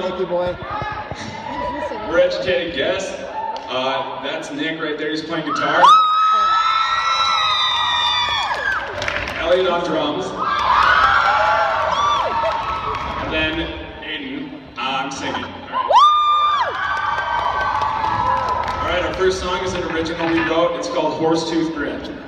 Thank you, boy. We're educated guest. Uh, that's Nick right there. He's playing guitar. Elliot on drums. And then Aiden. Uh, I'm singing. All right, our first song is an original we wrote. It's called Horsetooth Grin. Whatever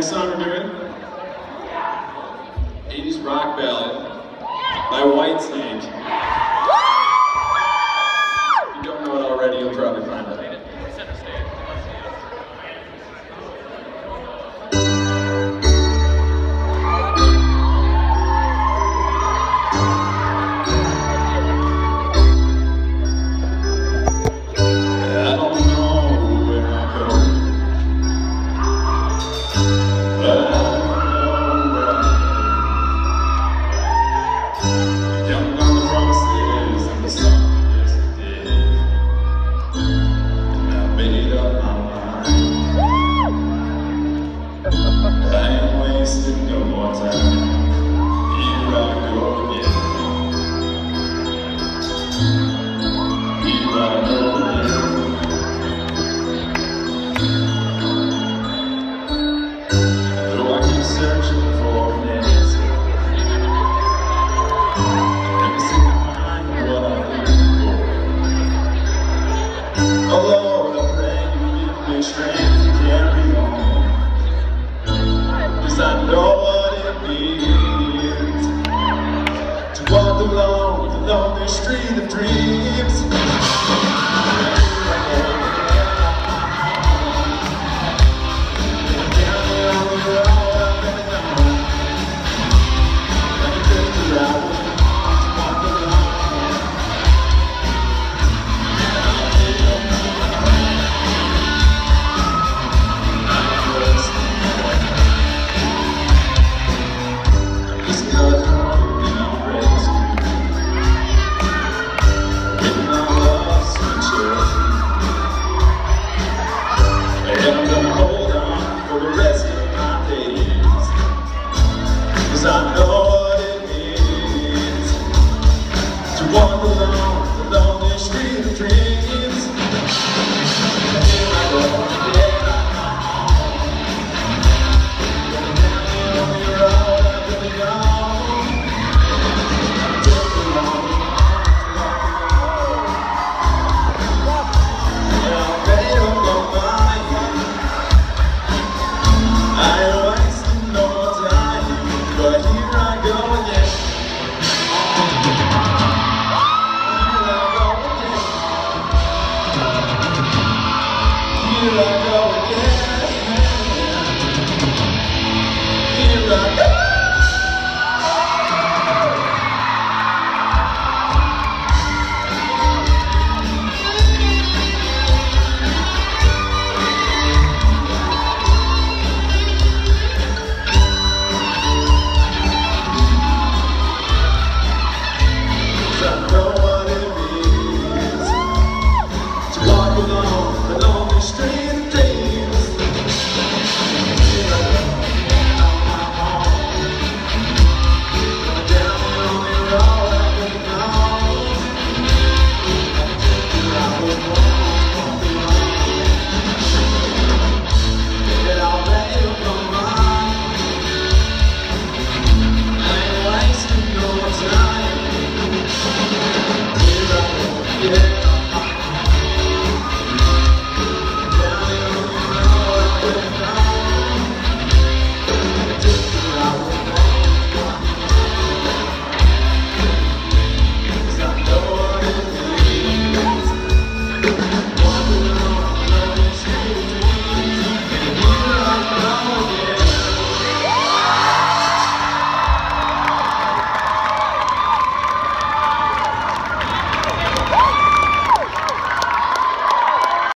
next song walked along the lonely street of dreams. Santa.